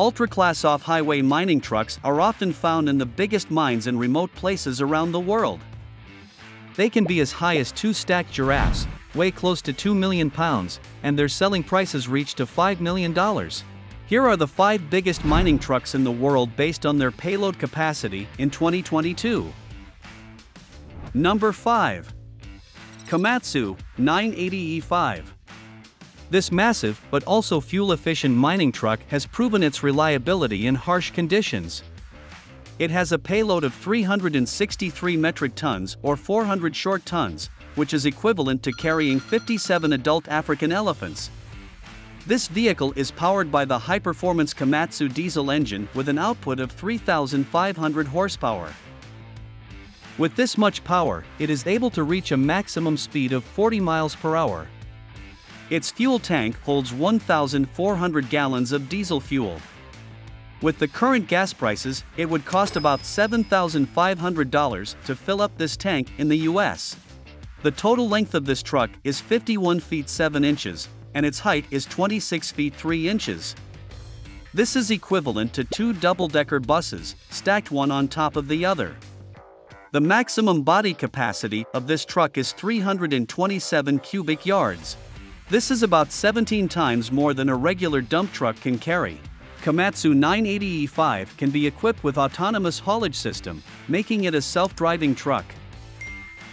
Ultra-class off-highway mining trucks are often found in the biggest mines in remote places around the world. They can be as high as two stacked giraffes, weigh close to 2 million pounds, and their selling prices reach to $5 million. Here are the five biggest mining trucks in the world based on their payload capacity in 2022. Number 5. Komatsu 980E5. This massive but also fuel-efficient mining truck has proven its reliability in harsh conditions. It has a payload of 363 metric tons or 400 short tons, which is equivalent to carrying 57 adult African elephants. This vehicle is powered by the high-performance Komatsu diesel engine with an output of 3,500 horsepower. With this much power, it is able to reach a maximum speed of 40 miles per hour. Its fuel tank holds 1,400 gallons of diesel fuel. With the current gas prices, it would cost about $7,500 to fill up this tank in the US. The total length of this truck is 51 feet 7 inches, and its height is 26 feet 3 inches. This is equivalent to two double-decker buses, stacked one on top of the other. The maximum body capacity of this truck is 327 cubic yards. This is about 17 times more than a regular dump truck can carry. Komatsu 980E5 can be equipped with autonomous haulage system, making it a self-driving truck.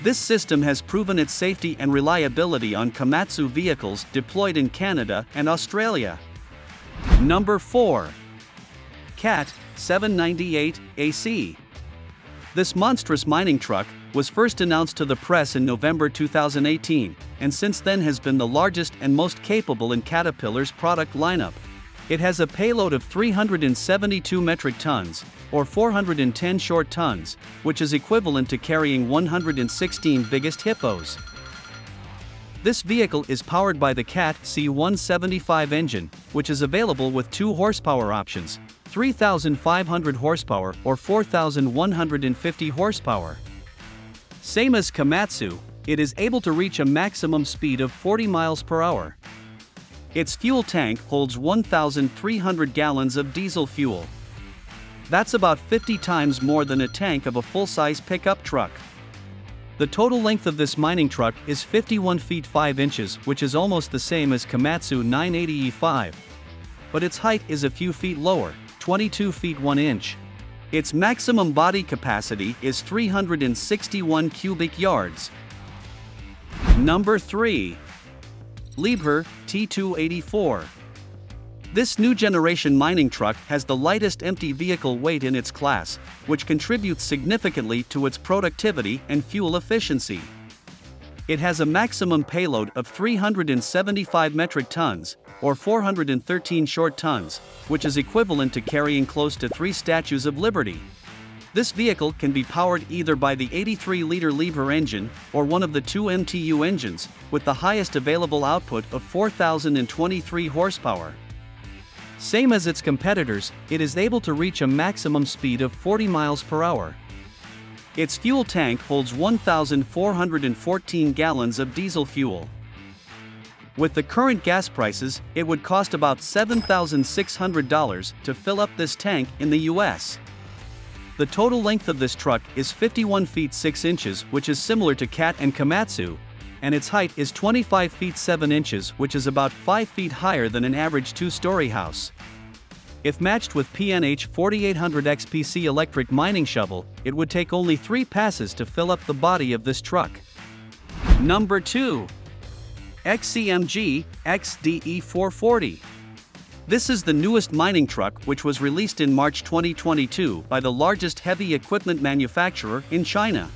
This system has proven its safety and reliability on Komatsu vehicles deployed in Canada and Australia. Number 4. CAT 798 AC. This monstrous mining truck was first announced to the press in November 2018, and since then has been the largest and most capable in Caterpillar's product lineup. It has a payload of 372 metric tons, or 410 short tons, which is equivalent to carrying 116 biggest hippos. This vehicle is powered by the CAT C175 engine, which is available with two horsepower options, 3,500 horsepower or 4,150 horsepower. Same as Komatsu, it is able to reach a maximum speed of 40 miles per hour. Its fuel tank holds 1,300 gallons of diesel fuel. That's about 50 times more than a tank of a full-size pickup truck. The total length of this mining truck is 51 feet 5 inches which is almost the same as Komatsu 980E5. But its height is a few feet lower, 22 feet 1 inch. Its maximum body capacity is 361 cubic yards. Number 3. Liebherr T284. This new generation mining truck has the lightest empty vehicle weight in its class, which contributes significantly to its productivity and fuel efficiency. It has a maximum payload of 375 metric tons, or 413 short tons, which is equivalent to carrying close to three statues of liberty. This vehicle can be powered either by the 83-liter Liebherr engine or one of the two MTU engines, with the highest available output of 4,023 horsepower. Same as its competitors, it is able to reach a maximum speed of 40 miles per hour. Its fuel tank holds 1,414 gallons of diesel fuel. With the current gas prices, it would cost about $7,600 to fill up this tank in the US. The total length of this truck is 51 feet 6 inches which is similar to Cat and Komatsu, and its height is 25 feet 7 inches which is about 5 feet higher than an average two-story house. If matched with P&H 4800 XPC electric mining shovel, it would take only 3 passes to fill up the body of this truck. Number 2. XCMG XDE440. This is the newest mining truck which was released in March 2022 by the largest heavy equipment manufacturer in China.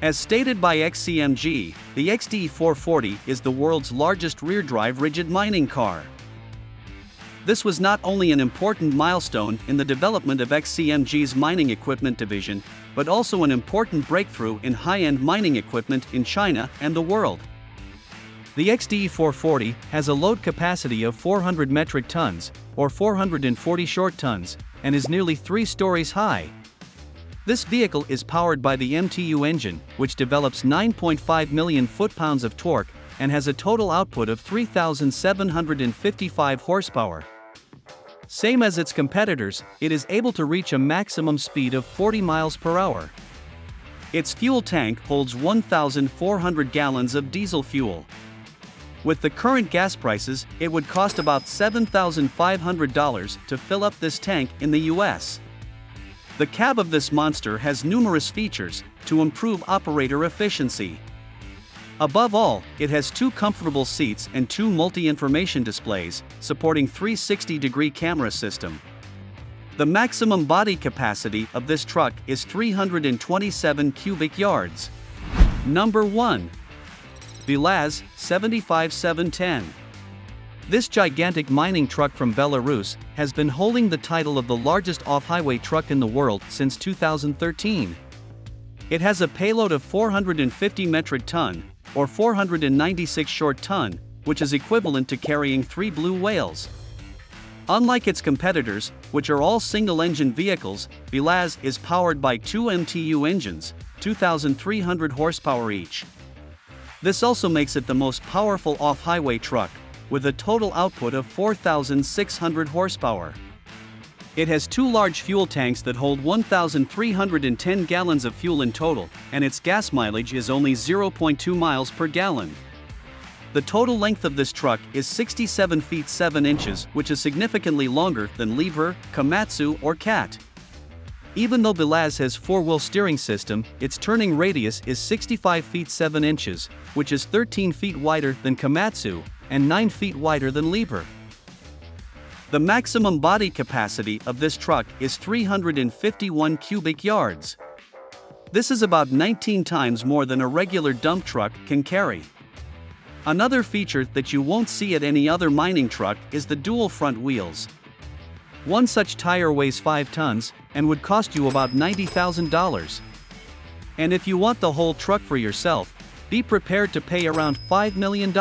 As stated by XCMG, the XDE440 is the world's largest rear-drive rigid mining car. This was not only an important milestone in the development of XCMG's mining equipment division, but also an important breakthrough in high-end mining equipment in China and the world. The XDE440 has a load capacity of 400 metric tons, or 440 short tons, and is nearly 3 stories high. This vehicle is powered by the MTU engine, which develops 9.5 million foot-pounds of torque and has a total output of 3,755 horsepower. Same as its competitors, it is able to reach a maximum speed of 40 miles per hour. Its fuel tank holds 1,400 gallons of diesel fuel. With the current gas prices, it would cost about $7,500 to fill up this tank in the US. The cab of this monster has numerous features to improve operator efficiency. Above all, it has two comfortable seats and two multi-information displays, supporting 360-degree camera system. The maximum body capacity of this truck is 327 cubic yards. Number 1. BelAZ 75710. This gigantic mining truck from Belarus has been holding the title of the largest off-highway truck in the world since 2013. It has a payload of 450 metric ton, or 496 short ton, which is equivalent to carrying three blue whales. Unlike its competitors, which are all single-engine vehicles, BelAZ is powered by two MTU engines, 2,300 horsepower each. This also makes it the most powerful off-highway truck, with a total output of 4,600 horsepower. It has two large fuel tanks that hold 1,310 gallons of fuel in total, and its gas mileage is only 0.2 miles per gallon. The total length of this truck is 67 feet 7 inches, which is significantly longer than Liebherr, Komatsu, or CAT. Even though BelAZ has four-wheel steering system, its turning radius is 65 feet 7 inches, which is 13 feet wider than Komatsu and 9 feet wider than Liebherr. The maximum body capacity of this truck is 351 cubic yards. This is about 19 times more than a regular dump truck can carry. Another feature that you won't see at any other mining truck is the dual front wheels. One such tire weighs 5 tons and would cost you about $90,000. And if you want the whole truck for yourself, be prepared to pay around $5 million.